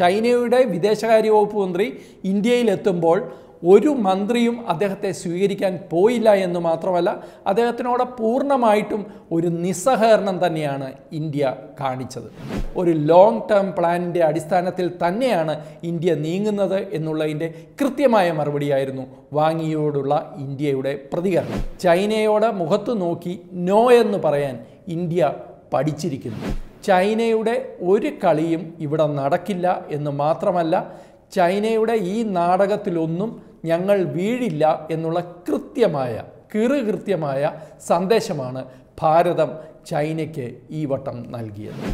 ചൈനയുടെ വിദേശകാര്യ വകുപ്പ് മന്ത്രി ഇന്ത്യയിലെത്തുമ്പോൾ ഒരു മന്ത്രിയും അദ്ദേഹത്തെ സ്വീകരിക്കാൻ പോയില്ല എന്ന് മാത്രമല്ല അദ്ദേഹത്തിനോട് പൂർണമായിട്ടും ഒരു നിസ്സഹകരണം തന്നെയാണ് ഇന്ത്യ കാണിച്ചത്. ഒരു ലോങ് ടേം പ്ലാനിന്റെ അടിസ്ഥാനത്തിൽ തന്നെയാണ് ഇന്ത്യ നീങ്ങുന്നത് എന്നുള്ളതിന്റെ കൃത്യമായ മറുപടിയായിരുന്നു വാങ്ങിയോടുള്ള ഇന്ത്യയുടെ പ്രതികരണം. ചൈനയോട് മുഖത്ത് നോക്കി നോ എന്ന് പറയാൻ ഇന്ത്യ പഠിച്ചിരിക്കുന്നു. ചൈനയുടെ ഒരു കളിയും ഇവിടെ നടക്കില്ല എന്ന് മാത്രമല്ല ചൈനയുടെ ഈ നാടകത്തിലൊന്നും ഞങ്ങൾ വീഴില്ല എന്നുള്ള കൃത്യമായ കിറുകൃത്യമായ സന്ദേശമാണ് ഭാരതം ചൈനയ്ക്ക് ഈ വട്ടം നൽകിയത്.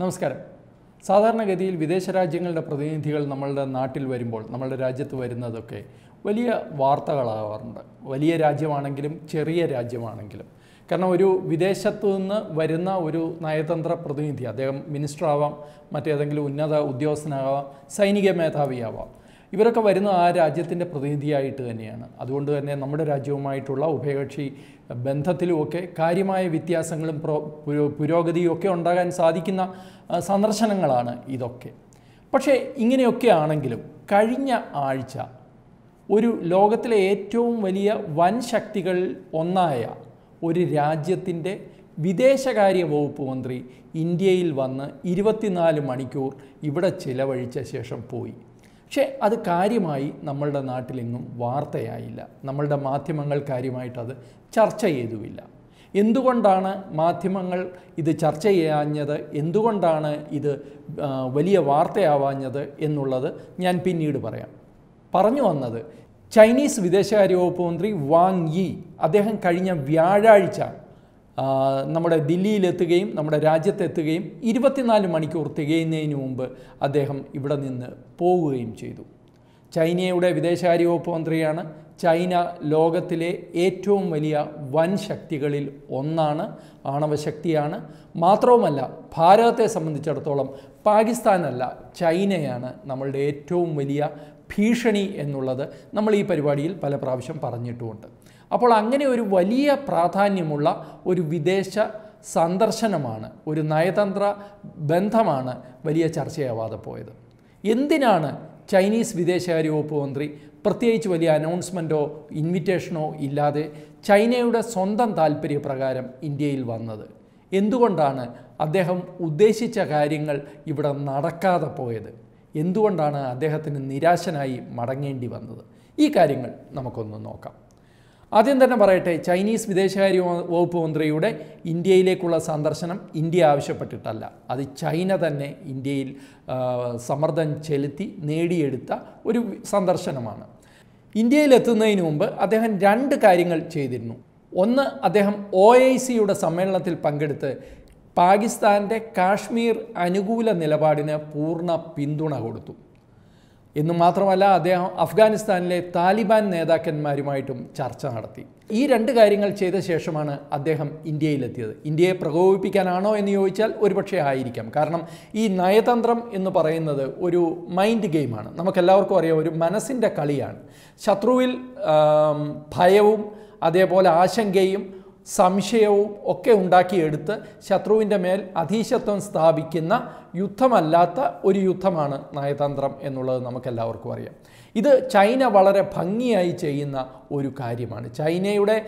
നമസ്കാരം. സാധാരണഗതിയിൽ വിദേശ രാജ്യങ്ങളുടെ പ്രതിനിധികൾ നമ്മളുടെ നാട്ടിൽ വരുമ്പോൾ നമ്മളുടെ രാജ്യത്ത് വരുന്നതൊക്കെ വലിയ വാർത്തകളാവാറുണ്ട്. വലിയ രാജ്യമാണെങ്കിലും ചെറിയ രാജ്യമാണെങ്കിലും. കാരണം ഒരു വിദേശത്തു നിന്ന് വരുന്ന ഒരു നയതന്ത്ര പ്രതിനിധി അദ്ദേഹം മിനിസ്റ്റർ ആവാം മറ്റേതെങ്കിലും ഉന്നത ഉദ്യോഗസ്ഥനാവാം സൈനിക മേധാവിയാവാം. ഇവരൊക്കെ വരുന്ന ആ രാജ്യത്തിന്റെ പ്രതിനിധിയായിട്ട് തന്നെയാണ്. അതുകൊണ്ട് തന്നെ നമ്മുടെ രാജ്യവുമായിട്ടുള്ള ഉഭയകക്ഷി ബന്ധത്തിലുമൊക്കെ കാര്യമായ വ്യത്യാസങ്ങളും പ്രോ പുരോ- പുരോഗതിയും ഒക്കെ ഉണ്ടാകാൻ സാധിക്കുന്ന സന്ദർശനങ്ങളാണ് ഇതൊക്കെ. പക്ഷേ ഇങ്ങനെയൊക്കെ ആണെങ്കിലും കഴിഞ്ഞ ആഴ്ച ഒരു ലോകത്തിലെ ഏറ്റവും വലിയ വൻ ശക്തികൾ ഒന്നായ ഒരു രാജ്യത്തിന്റെ വിദേശകാര്യ വകുപ്പ് മന്ത്രി ഇന്ത്യയിൽ വന്ന് ഇരുപത്തിനാല് മണിക്കൂർ ഇവിടെ ചിലവഴിച്ച ശേഷം പോയി. പക്ഷേ അത് കാര്യമായി നമ്മളുടെ നാട്ടിലെങ്ങും വാർത്തയായില്ല. നമ്മളുടെ മാധ്യമങ്ങൾ കാര്യമായിട്ട് അത് ചർച്ച ചെയ്തുമില്ല എന്തുകൊണ്ടാണ് മാധ്യമങ്ങൾ ഇത് ചർച്ച ചെയ്യാഞ്ഞത്? എന്തുകൊണ്ടാണ് ഇത് വലിയ വാർത്തയാവാഞ്ഞത് എന്നുള്ളത് ഞാൻ പിന്നീട് പറയാം. പറഞ്ഞു വന്നത് ചൈനീസ് വിദേശകാര്യ വകുപ്പ് മന്ത്രി വാങ് യി. അദ്ദേഹം കഴിഞ്ഞ വ്യാഴാഴ്ച നമ്മുടെ ദില്ലിയിലെത്തുകയും നമ്മുടെ രാജ്യത്തെത്തുകയും ഇരുപത്തിനാല് മണിക്കൂർ തികയുന്നതിന് മുമ്പ് അദ്ദേഹം ഇവിടെ നിന്ന് പോവുകയും ചെയ്തു. ചൈനയുടെ വിദേശകാര്യ വകുപ്പ് മന്ത്രിയാണ്. ചൈന ലോകത്തിലെ ഏറ്റവും വലിയ വൻ ശക്തികളിൽ ഒന്നാണ് ആണവശക്തിയാണ് മാത്രവുമല്ല ഭാരതത്തെ സംബന്ധിച്ചിടത്തോളം പാകിസ്ഥാനല്ല ചൈനയാണ് നമ്മളുടെ ഏറ്റവും വലിയ ഭീഷണി എന്നുള്ളത് നമ്മൾ ഈ പരിപാടിയിൽ പല പ്രാവശ്യം പറഞ്ഞിട്ടുമുണ്ട്. അപ്പോൾ അങ്ങനെ ഒരു വലിയ പ്രാധാന്യമുള്ള ഒരു വിദേശ സന്ദർശനമാണ് ഒരു നയതന്ത്ര ബന്ധമാണ് വലിയ ചർച്ചയാവാതെ പോയത്. എന്തിനാണ് ചൈനീസ് വിദേശകാര്യ വകുപ്പ് മന്ത്രി പ്രത്യേകിച്ച് വലിയ അനൗൺസ്മെന്റോ ഇൻവിറ്റേഷനോ ഇല്ലാതെ ചൈനയുടെ സ്വന്തം താല്പര്യപ്രകാരം ഇന്ത്യയിൽ വന്നത്? എന്തുകൊണ്ടാണ് അദ്ദേഹം ഉദ്ദേശിച്ച കാര്യങ്ങൾ ഇവിടെ നടക്കാതെ പോയത്? എന്തുകൊണ്ടാണ് അദ്ദേഹത്തിന് നിരാശനായി മടങ്ങേണ്ടി വന്നത്? ഈ കാര്യങ്ങൾ നമുക്കൊന്ന് നോക്കാം. ആദ്യം തന്നെ പറയട്ടെ ചൈനീസ് വിദേശകാര്യ വകുപ്പ് മന്ത്രിയുടെ ഇന്ത്യയിലേക്കുള്ള സന്ദർശനം ഇന്ത്യ ആവശ്യപ്പെട്ടിട്ടല്ല. അത് ചൈന തന്നെ ഇന്ത്യയിൽ സമ്മർദ്ദം ചെലുത്തി നേടിയെടുത്ത ഒരു സന്ദർശനമാണ്. ഇന്ത്യയിലെത്തുന്നതിന് മുമ്പ് അദ്ദേഹം രണ്ട് കാര്യങ്ങൾ ചെയ്തിരുന്നു. ഒന്ന് അദ്ദേഹം ഒ ഐ സിയുടെ സമ്മേളനത്തിൽ പങ്കെടുത്ത് പാകിസ്ഥാന്റെ കാശ്മീർ അനുകൂല നിലപാടിന് പൂർണ പിന്തുണ കൊടുത്തു. എന്ന് മാത്രമല്ല അദ്ദേഹം അഫ്ഗാനിസ്ഥാനിലെ താലിബാൻ നേതാക്കന്മാരുമായിട്ടും ചർച്ച നടത്തി. ഈ രണ്ട് കാര്യങ്ങൾ ചെയ്ത ശേഷമാണ് അദ്ദേഹം ഇന്ത്യയിലെത്തിയത്. ഇന്ത്യയെ പ്രകോപിപ്പിക്കാനാണോ എന്ന് ചോദിച്ചാൽ ഒരുപക്ഷെ ആയിരിക്കാം. കാരണം ഈ നയതന്ത്രം എന്ന് പറയുന്നത് ഒരു മൈൻഡ് ഗെയിമാണ് നമുക്കെല്ലാവർക്കും അറിയാം ഒരു മനസ്സിന്റെ കളിയാണ്. ശത്രുവിൽ ഭയവും അതേപോലെ ആശങ്കയും സംശയവും ഒക്കെ ഉണ്ടാക്കിയെടുത്ത് ശത്രുവിന്റെ മേൽ അധീശത്വം സ്ഥാപിക്കുന്ന യുദ്ധമല്ലാത്ത ഒരു യുദ്ധമാണ് നയതന്ത്രം എന്നുള്ളത് നമുക്കെല്ലാവർക്കും അറിയാം. ഇത് ചൈന വളരെ ഭംഗിയായി ചെയ്യുന്ന ഒരു കാര്യമാണ്. ചൈനയുടെ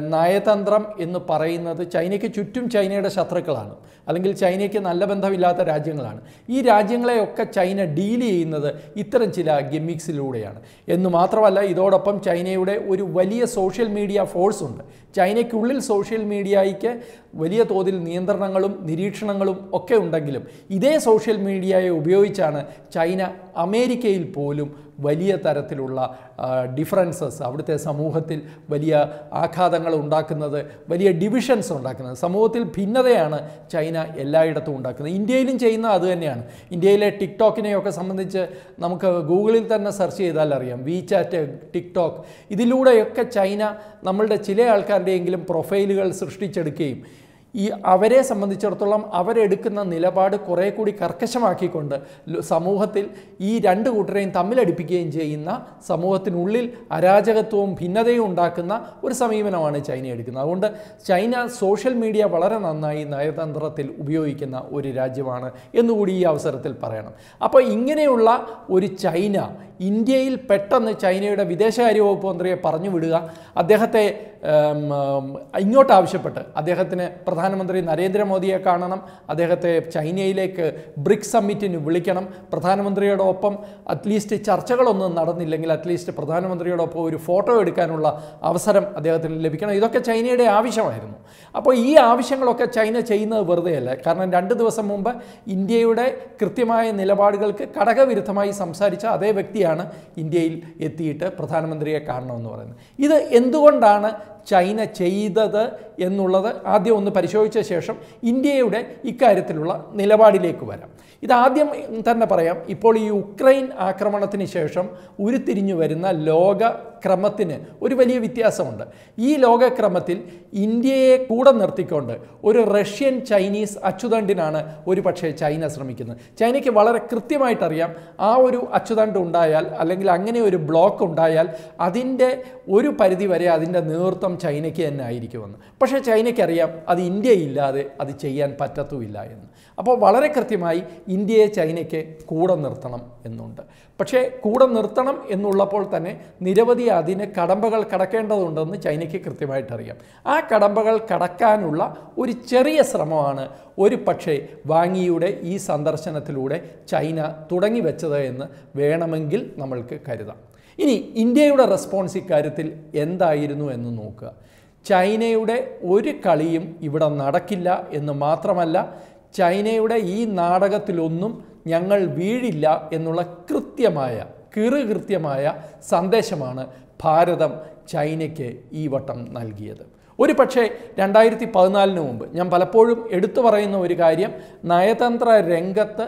നയതന്ത്രം എന്ന് പറയുന്നത് ചൈനയ്ക്ക് ചുറ്റും ചൈനയുടെ ശത്രുക്കളാണ്. അല്ലെങ്കിൽ ചൈനയ്ക്ക് നല്ല ബന്ധമില്ലാത്ത രാജ്യങ്ങളാണ്. ഈ രാജ്യങ്ങളെയൊക്കെ ചൈന ഡീൽ ചെയ്യുന്നത് ഇത്തരം ചില ഗിമ്മിക്സിലൂടെയാണ്. എന്ന് മാത്രമല്ല ഇതോടൊപ്പം ചൈനയുടെ ഒരു വലിയ സോഷ്യൽ മീഡിയ ഫോഴ്സ് ഉണ്ട് ചൈനയ്ക്കുള്ളിൽ സോഷ്യൽ മീഡിയയ്ക്ക് വലിയ തോതിൽ നിയന്ത്രണങ്ങളും നിരീക്ഷണങ്ങളും ഒക്കെ ഉണ്ടെങ്കിലും ഇതേ സോഷ്യൽ മീഡിയയെ ഉപയോഗിച്ചാണ് ചൈന അമേരിക്കയിൽ പോലും വലിയ തരത്തിലുള്ള ഡിഫറൻസസ് അവിടുത്തെ സമൂഹത്തിൽ വലിയ ആഘാതങ്ങൾ ഉണ്ടാക്കുന്നത് വലിയ ഡിവിഷൻസ് ഉണ്ടാക്കുന്നത് സമൂഹത്തിൽ ഭിന്നതയാണ് ചൈന എല്ലായിടത്തും ഉണ്ടാക്കുന്നത്. ഇന്ത്യയിലും ചെയ്യുന്ന അത് തന്നെയാണ്. ഇന്ത്യയിലെ ടിക്ടോക്കിനെയൊക്കെ സംബന്ധിച്ച് നമുക്ക് ഗൂഗിളിൽ തന്നെ സെർച്ച് ചെയ്താൽ അറിയാം. WeChat TikTok. ഇതിലൂടെയൊക്കെ ചൈന നമ്മളുടെ ചില ആൾക്കാരുടെയെങ്കിലും പ്രൊഫൈലുകൾ സൃഷ്ടിച്ചെടുക്കുകയും ഈ അവരെ സംബന്ധിച്ചിടത്തോളം അവരെടുക്കുന്ന നിലപാട് കുറേ കൂടി കർക്കശമാക്കിക്കൊണ്ട് സമൂഹത്തിൽ ഈ രണ്ട് കൂട്ടരെയും തമ്മിലടിപ്പിക്കുകയും ചെയ്യുന്ന സമൂഹത്തിനുള്ളിൽ അരാജകത്വവും ഭിന്നതയും ഉണ്ടാക്കുന്ന ഒരു സമീപനമാണ് ചൈന എടുക്കുന്നത്. അതുകൊണ്ട് ചൈന സോഷ്യൽ മീഡിയ വളരെ നന്നായി നയതന്ത്രത്തിൽ ഉപയോഗിക്കുന്ന ഒരു രാജ്യമാണ് എന്നുകൂടി ഈ അവസരത്തിൽ പറയണം. അപ്പോൾ ഇങ്ങനെയുള്ള ഒരു ചൈന ഇന്ത്യയിൽ പെട്ടെന്ന് ചൈനയുടെ വിദേശകാര്യ വകുപ്പ് മന്ത്രിയെ പറഞ്ഞു വിടുക അദ്ദേഹത്തെ ഇങ്ങോട്ട് ആവശ്യപ്പെട്ട് അദ്ദേഹത്തിന് പ്രധാനമന്ത്രി നരേന്ദ്രമോദിയെ കാണണം അദ്ദേഹത്തെ ചൈനയിലേക്ക് ബ്രിക്സ് സമ്മിറ്റിന് വിളിക്കണം. പ്രധാനമന്ത്രിയോടൊപ്പം അറ്റ്ലീസ്റ്റ് ചർച്ചകളൊന്നും നടന്നില്ലെങ്കിൽ അറ്റ്ലീസ്റ്റ് പ്രധാനമന്ത്രിയോടൊപ്പം ഒരു ഫോട്ടോ എടുക്കാനുള്ള അവസരം അദ്ദേഹത്തിന് ലഭിക്കണം. ഇതൊക്കെ ചൈനയുടെ ആവശ്യമായിരുന്നു. അപ്പോൾ ഈ ആവശ്യങ്ങളൊക്കെ ചൈന ചെയ്യുന്നത് വെറുതെയല്ല. കാരണം രണ്ട് ദിവസം മുമ്പ് ഇന്ത്യയുടെ കൃത്യമായ നിലപാടുകൾക്ക് ഘടകവിരുദ്ധമായി സംസാരിച്ച അതേ വ്യക്തിയാണ് ഇന്ത്യയിൽ എത്തിയിട്ട് പ്രധാനമന്ത്രിയെ കാണണമെന്ന് പറയുന്നത്. ഇത് എന്തുകൊണ്ടാണ് ചൈന ചെയ്തത് എന്നുള്ളത് ആദ്യം ഒന്ന് പരിശോധിച്ച ശേഷം ഇന്ത്യയുടെ ഇക്കാര്യത്തിലുള്ള നിലപാടിലേക്ക് വരാം. ഇതാദ്യം തന്നെ പറയാം ഇപ്പോൾ ഈ ഉക്രൈൻ ആക്രമണത്തിന് ശേഷം ഉരുത്തിരിഞ്ഞു വരുന്ന ലോകക്രമത്തിന് ഒരു വലിയ വ്യത്യാസമുണ്ട്. ഈ ലോകക്രമത്തിൽ ഇന്ത്യയെ കൂടെ നിർത്തിക്കൊണ്ട് ഒരു റഷ്യൻ ചൈനീസ് അച്ചുതണ്ടിനാണ് ഒരു പക്ഷേ ചൈന ശ്രമിക്കുന്നത്. ചൈനയ്ക്ക് വളരെ കൃത്യമായിട്ടറിയാം ആ ഒരു അച്ചുതണ്ട് ഉണ്ടായാൽ അല്ലെങ്കിൽ അങ്ങനെ ഒരു ബ്ലോക്ക് ഉണ്ടായാൽ അതിന്റെ ഒരു പരിധി വരെ അതിന്റെ നേതൃത്വം ചൈനയ്ക്ക് തന്നെ ആയിരിക്കുമെന്ന്. പക്ഷേ ചൈനയ്ക്കറിയാം അത് ഇന്ത്യ ഇല്ലാതെ അത് ചെയ്യാൻ പറ്റത്തുമില്ല എന്ന്. അപ്പോൾ വളരെ കൃത്യമായി ഇന്ത്യയെ ചൈനയ്ക്ക് കൂടെ നിർത്തണം എന്നുണ്ട്. പക്ഷേ കൂടെ നിർത്തണം എന്നുള്ളപ്പോൾ തന്നെ നിരവധി അതിന് കടമ്പകൾ കടക്കേണ്ടതുണ്ടെന്ന് ചൈനയ്ക്ക് കൃത്യമായിട്ടറിയാം. ആ കടമ്പകൾ കടക്കാനുള്ള ഒരു ചെറിയ ശ്രമമാണ് ഒരു പക്ഷേ വാങ്ങിയുടെ ഈ സന്ദർശനത്തിലൂടെ ചൈന തുടങ്ങി വെച്ചത് എന്ന് വേണമെങ്കിൽ നമ്മൾക്ക് കരുതാം. ഇനി ഇന്ത്യയുടെ റെസ്പോൺസ് ഇക്കാര്യത്തിൽ എന്തായിരുന്നു എന്ന് നോക്കുക. ചൈനയുടെ ഒരു കളിയും ഇവിടെ നടക്കില്ല എന്ന് മാത്രമല്ല ചൈനയുടെ ഈ നാടകത്തിലൊന്നും ഞങ്ങൾ വീഴില്ല എന്നുള്ള കൃത്യമായ കിറുകൃത്യമായ സന്ദേശമാണ് ഭാരതം ചൈനയ്ക്ക് ഈ വട്ടം നൽകിയത്. ഒരു പക്ഷേ രണ്ടായിരത്തി പതിനാലിന് മുമ്പ് ഞാൻ പലപ്പോഴും എടുത്തു പറയുന്ന ഒരു കാര്യം നയതന്ത്ര രംഗത്ത്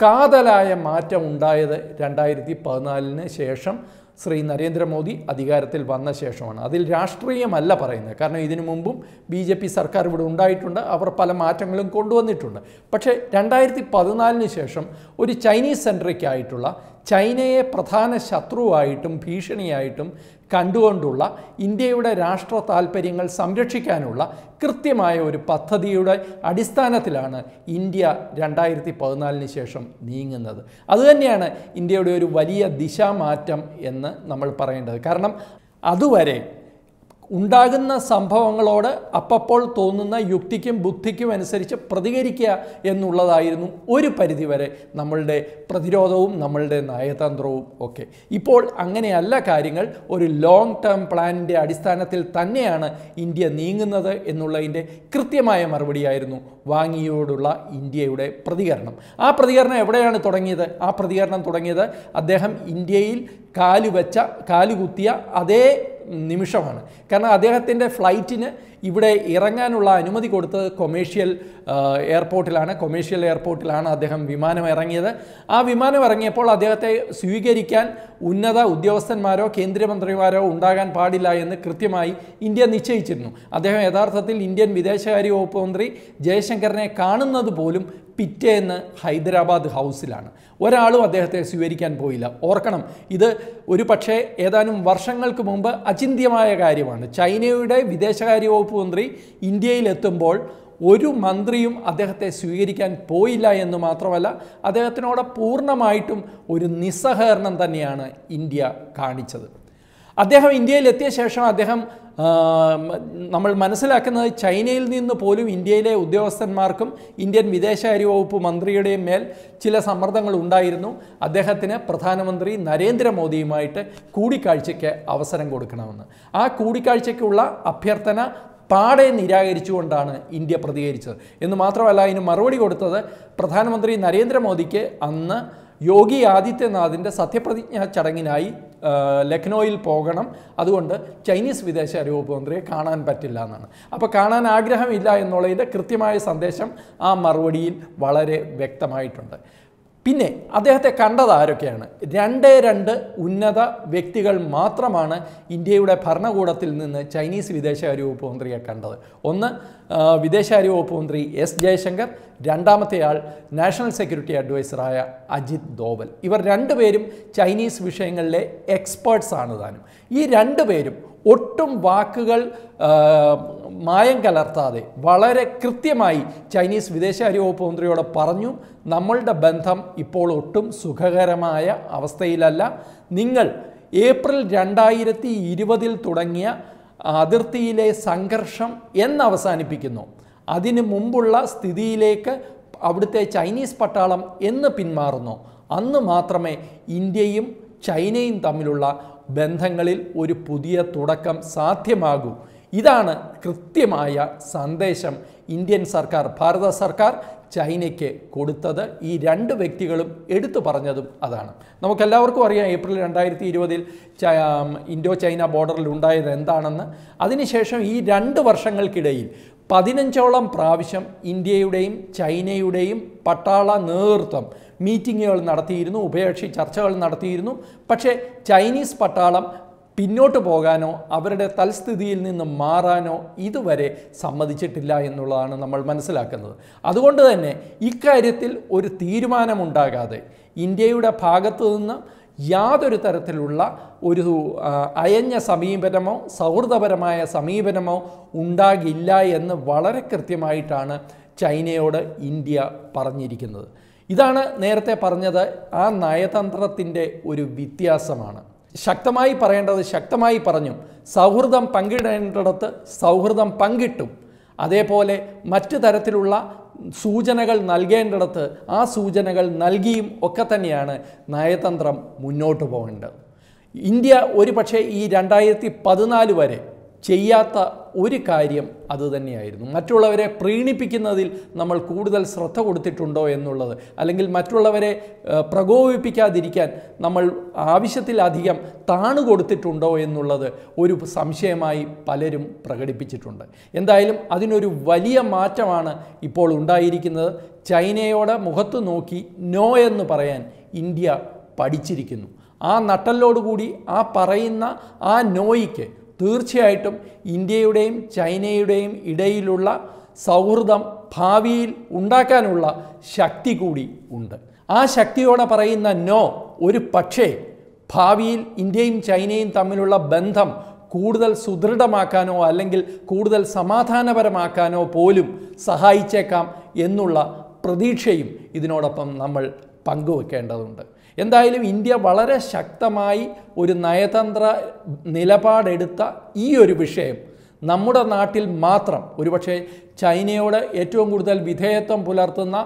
കാതലായ മാറ്റം ഉണ്ടായത് രണ്ടായിരത്തി പതിനാലിന് ശേഷം ശ്രീ നരേന്ദ്രമോദി അധികാരത്തിൽ വന്ന ശേഷമാണ്. അതിൽ രാഷ്ട്രീയമല്ല പറയുന്നത്. കാരണം ഇതിനു മുമ്പും ബി ജെ പി സർക്കാർ ഇവിടെ ഉണ്ടായിട്ടുണ്ട്. അവർ പല മാറ്റങ്ങളും കൊണ്ടുവന്നിട്ടുണ്ട്. പക്ഷേ രണ്ടായിരത്തി പതിനാലിന് ശേഷം ഒരു ചൈനീസ് സെൻട്രിക് ആയിട്ടുള്ള ചൈനയെ പ്രധാന ശത്രുവായിട്ടും ഭീഷണിയായിട്ടും കണ്ടുകൊണ്ടുള്ള ഇന്ത്യയുടെ രാഷ്ട്ര താൽപ്പര്യങ്ങൾ സംരക്ഷിക്കാനുള്ള കൃത്യമായ ഒരു പദ്ധതിയുടെ അടിസ്ഥാനത്തിലാണ് ഇന്ത്യ രണ്ടായിരത്തി പതിനാലിന് ശേഷം നീങ്ങുന്നത്. അതുതന്നെയാണ് ഇന്ത്യയുടെ ഒരു വലിയ ദിശാമാറ്റം എന്ന് നമ്മൾ പറയേണ്ടത്. കാരണം അതുവരെ ഉണ്ടാകുന്ന സംഭവങ്ങളോട് അപ്പപ്പോൾ തോന്നുന്ന യുക്തിക്കും ബുദ്ധിക്കും അനുസരിച്ച് പ്രതികരിക്കുക എന്നുള്ളതായിരുന്നു ഒരു പരിധിവരെ നമ്മളുടെ പ്രതിരോധവും നമ്മളുടെ നയതന്ത്രവും ഒക്കെ. ഇപ്പോൾ അങ്ങനെയല്ല കാര്യങ്ങൾ. ഒരു ലോങ് ടേം പ്ലാനിന്റെ അടിസ്ഥാനത്തിൽ തന്നെയാണ് ഇന്ത്യ നീങ്ങുന്നത് എന്നുള്ളതിന്റെ കൃത്യമായ മറുപടിയായിരുന്നു വാങ്ങിയോടുള്ള ഇന്ത്യയുടെ പ്രതികരണം. ആ പ്രതികരണം എവിടെയാണ് തുടങ്ങിയത്? ആ പ്രതികരണം തുടങ്ങിയത് അദ്ദേഹം ഇന്ത്യയിൽ കാലുവെച്ച കാലുകുത്തിയ അതേ നിമിഷമാണ്. കാരണം അദ്ദേഹത്തിന്റെ ഫ്ലൈറ്റിന് ഇവിടെ ഇറങ്ങാനുള്ള അനുമതി കൊടുത്തത് കൊമേഴ്ഷ്യൽ എയർപോർട്ടിലാണ്. കൊമേഴ്ഷ്യൽ എയർപോർട്ടിലാണ് അദ്ദേഹം വിമാനം ഇറങ്ങിയത്. ആ വിമാനം ഇറങ്ങിയപ്പോൾ അദ്ദേഹത്തെ സ്വീകരിക്കാൻ ഉന്നത ഉദ്യോഗസ്ഥന്മാരോ കേന്ദ്രമന്ത്രിമാരോ ഉണ്ടാകാൻ പാടില്ല എന്ന് കൃത്യമായി ഇന്ത്യ നിശ്ചയിച്ചിരുന്നു. അദ്ദേഹം യഥാർത്ഥത്തിൽ ഇന്ത്യൻ വിദേശകാര്യ വകുപ്പ് മന്ത്രി ജയശങ്കറിനെ കാണുന്നത് പോലും പിറ്റേന്ന് ഹൈദരാബാദ് ഹൗസിലാണ്. ഒരാളും അദ്ദേഹത്തെ സ്വീകരിക്കാൻ പോയില്ല. ഓർക്കണം ഇത് ഒരു പക്ഷേ ഏതാനും വർഷങ്ങൾക്ക് മുമ്പ് അചിന്ത്യമായ കാര്യമാണ്. ചൈനയുടെ വിദേശകാര്യ വകുപ്പ് മന്ത്രി ഇന്ത്യയിലെത്തുമ്പോൾ ഒരു മന്ത്രിയും അദ്ദേഹത്തെ സ്വീകരിക്കാൻ പോയില്ല എന്ന് മാത്രമല്ല അദ്ദേഹത്തിനോട് പൂർണമായിട്ടും ഒരു നിസ്സഹകരണം തന്നെയാണ് ഇന്ത്യ കാണിച്ചത്. അദ്ദേഹം ഇന്ത്യയിലെത്തിയ ശേഷം അദ്ദേഹം നമ്മൾ മനസ്സിലാക്കുന്നത് ചൈനയിൽ നിന്ന് പോലും ഇന്ത്യയിലെ ഉദ്യോഗസ്ഥന്മാർക്കും ഇന്ത്യൻ വിദേശകാര്യ വകുപ്പ് മന്ത്രിയുടെയും മേൽ ചില സമ്മർദ്ദങ്ങൾ ഉണ്ടായിരുന്നു. അദ്ദേഹത്തിന് പ്രധാനമന്ത്രി നരേന്ദ്രമോദിയുമായിട്ട് കൂടിക്കാഴ്ചയ്ക്ക് അവസരം കൊടുക്കണമെന്ന്. ആ കൂടിക്കാഴ്ചയ്ക്കുള്ള അഭ്യർത്ഥന പാടെ നിരാകരിച്ചുകൊണ്ടാണ് ഇന്ത്യ പ്രതികരിച്ചത്. എന്ന് മാത്രമല്ല അതിന് മറുപടി കൊടുത്തത് പ്രധാനമന്ത്രി നരേന്ദ്രമോദിക്ക് അന്ന് യോഗി ആദിത്യനാഥിന്റെ സത്യപ്രതിജ്ഞാ ചടങ്ങിനായി ലക്നോയിൽ പോകണം. അതുകൊണ്ട് ചൈനീസ് വിദേശകാര്യ വകുപ്പ് മന്ത്രിയെ കാണാൻ പറ്റില്ല എന്നാണ്. അപ്പോൾ കാണാൻ ആഗ്രഹമില്ല എന്നുള്ളതിന്റെ കൃത്യമായ സന്ദേശം ആ മറുപടിയിൽ വളരെ വ്യക്തമായിട്ടുണ്ട്. പിന്നെ അദ്ദേഹത്തെ കണ്ടത് ആരൊക്കെയാണ്? രണ്ടേ രണ്ട് ഉന്നത വ്യക്തികൾ മാത്രമാണ് ഇന്ത്യയുടെ ഭരണകൂടത്തിൽ നിന്ന് ചൈനീസ് വിദേശകാര്യ വകുപ്പ് മന്ത്രിയെ കണ്ടത്. ഒന്ന് വിദേശകാര്യ വകുപ്പ് മന്ത്രി എസ് ജയശങ്കർ രണ്ടാമത്തെ ആൾ നാഷണൽ സെക്യൂരിറ്റി അഡ്വൈസറായ അജിത് ദോവൽ. ഇവർ രണ്ടുപേരും ചൈനീസ് വിഷയങ്ങളിലെ എക്സ്പേർട്സ് ആണ് താനും. ഈ രണ്ടുപേരും ഒട്ടും വാക്കുകൾ മായം കലർത്താതെ വളരെ കൃത്യമായി ചൈനീസ് വിദേശകാര്യ വകുപ്പ് മന്ത്രിയോട് പറഞ്ഞു നമ്മളുടെ ബന്ധം ഇപ്പോൾ ഒട്ടും സുഖകരമായ അവസ്ഥയിലല്ല. നിങ്ങൾ ഏപ്രിൽ രണ്ടായിരത്തി ഇരുപതിൽ തുടങ്ങിയ അതിർത്തിയിലെ സംഘർഷം എന്നവസാനിപ്പിക്കുന്നു അതിനു മുമ്പുള്ള സ്ഥിതിയിലേക്ക് അവിടുത്തെ ചൈനീസ് പട്ടാളം എന്ന് പിന്മാറുന്നു. അന്ന് മാത്രമേ ഇന്ത്യയും ചൈനയും തമ്മിലുള്ള ബന്ധങ്ങളിൽ ഒരു പുതിയ തുടക്കം സാധ്യമാകൂ. ഇതാണ് കൃത്യമായ സന്ദേശം ഇന്ത്യൻ സർക്കാർ ഭാരത സർക്കാർ ചൈനയ്ക്ക് കൊടുത്തത്. ഈ രണ്ട് വ്യക്തികളും എടുത്തു പറഞ്ഞതും അതാണ്. നമുക്കെല്ലാവർക്കും അറിയാം ഏപ്രിൽ രണ്ടായിരത്തി ഇരുപതിൽ ഇൻഡോ ചൈന ബോർഡറിൽ ഉണ്ടായത് എന്താണെന്ന്. അതിനുശേഷം ഈ രണ്ട് വർഷങ്ങൾക്കിടയിൽ പതിനഞ്ചോളം പ്രാവശ്യം ഇന്ത്യയുടെയും ചൈനയുടെയും പട്ടാള നേതൃത്വം മീറ്റിങ്ങുകൾ നടത്തിയിരുന്നു ഉഭയകക്ഷി ചർച്ചകൾ നടത്തിയിരുന്നു. പക്ഷേ ചൈനീസ് പട്ടാളം പിന്നോട്ട് പോകാനോ അവരുടെ തൽസ്ഥിതിയിൽ നിന്ന് മാറാനോ ഇതുവരെ സമ്മതിച്ചിട്ടില്ല എന്നുള്ളതാണ് നമ്മൾ മനസ്സിലാക്കുന്നത്. അതുകൊണ്ട് തന്നെ ഇക്കാര്യത്തിൽ ഒരു തീരുമാനമുണ്ടാകാതെ ഇന്ത്യയുടെ ഭാഗത്തു നിന്ന് യാതൊരു തരത്തിലുള്ള ഒരു അയഞ്ഞ സമീപനമോ സൗഹൃദപരമായ സമീപനമോ ഉണ്ടാകില്ല എന്ന് വളരെ കൃത്യമായിട്ടാണ് ചൈനയോട് ഇന്ത്യ പറഞ്ഞിരിക്കുന്നത്. ഇതാണ് നേരത്തെ പറഞ്ഞത് ആ നയതന്ത്രത്തിന്റെ ഒരു വ്യത്യാസമാണ്. ശക്തമായി പറയേണ്ടത് ശക്തമായി പറഞ്ഞു സൗഹൃദം പങ്കിടേണ്ടിടത്ത് സൗഹൃദം പങ്കിട്ടും. അതേപോലെ മറ്റു തരത്തിലുള്ള സൂചനകൾ നൽകേണ്ടിടത്ത് ആ സൂചനകൾ നൽകിയും ഒക്കെ തന്നെയാണ് നയതന്ത്രം മുന്നോട്ട് പോകേണ്ടത്. ഇന്ത്യ ഒരു പക്ഷേ ഈ രണ്ടായിരത്തി പതിനാല് വരെ ചെയ്യാത്ത ഒരു കാര്യം അതുതന്നെയായിരുന്നു മറ്റുള്ളവരെ പ്രീണിപ്പിക്കുന്നതിൽ നമ്മൾ കൂടുതൽ ശ്രദ്ധ കൊടുത്തിട്ടുണ്ടോ എന്നുള്ളത് അല്ലെങ്കിൽ മറ്റുള്ളവരെ പ്രകോപിപ്പിക്കാതിരിക്കാൻ നമ്മൾ ആവശ്യത്തിലധികം താണു കൊടുത്തിട്ടുണ്ടോ എന്നുള്ളത് ഒരു സംശയമായി പലരും പ്രകടിപ്പിച്ചിട്ടുണ്ട്. എന്തായാലും അതിനൊരു വലിയ മാറ്റമാണ് ഇപ്പോൾ ഉണ്ടായിരിക്കുന്നത്. ചൈനയോട് മുഖത്ത് നോക്കി നോ എന്ന് പറയാൻ ഇന്ത്യ പഠിച്ചിരിക്കുന്നു. ആ നട്ടലോടുകൂടി ആ പറയുന്ന ആ നോയ്ക്ക് തീർച്ചയായിട്ടും ഇന്ത്യയുടെയും ചൈനയുടെയും ഇടയിലുള്ള സൗഹൃദം ഭാവിയിൽ ഉണ്ടാക്കാനുള്ള ശക്തി കൂടി ഉണ്ട്. ആ ശക്തിയോടെ പറയുന്ന നോ ഒരു പക്ഷേ ഭാവിയിൽ ഇന്ത്യയും ചൈനയും തമ്മിലുള്ള ബന്ധം കൂടുതൽ സുദൃഢമാക്കാനോ അല്ലെങ്കിൽ കൂടുതൽ സമാധാനപരമാക്കാനോ പോലും സഹായിച്ചേക്കാം എന്നുള്ള പ്രതീക്ഷയും ഇതിനോടൊപ്പം നമ്മൾ പങ്കുവെക്കേണ്ടതുണ്ട്. എന്തായാലും ഇന്ത്യ വളരെ ശക്തമായി ഒരു നയതന്ത്ര നിലപാടെടുത്ത ഈ ഒരു വിഷയം നമ്മുടെ നാട്ടിൽ മാത്രം. ഒരുപക്ഷെ ചൈനയോട് ഏറ്റവും കൂടുതൽ വിധേയത്വം പുലർത്തുന്ന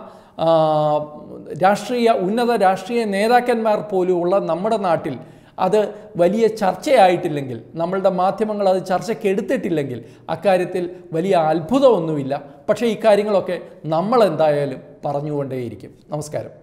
രാഷ്ട്രീയ ഉന്നത രാഷ്ട്രീയ നേതാക്കന്മാർ പോലുമുള്ള നമ്മുടെ നാട്ടിൽ അത് വലിയ ചർച്ചയായിട്ടില്ലെങ്കിൽ നമ്മളുടെ മാധ്യമങ്ങൾ അത് ചർച്ചയ്ക്ക് എടുത്തിട്ടില്ലെങ്കിൽ അക്കാര്യത്തിൽ വലിയ അത്ഭുതമൊന്നുമില്ല. പക്ഷേ ഇക്കാര്യങ്ങളൊക്കെ നമ്മൾ എന്തായാലും പറഞ്ഞുകൊണ്ടേയിരിക്കും. നമസ്കാരം.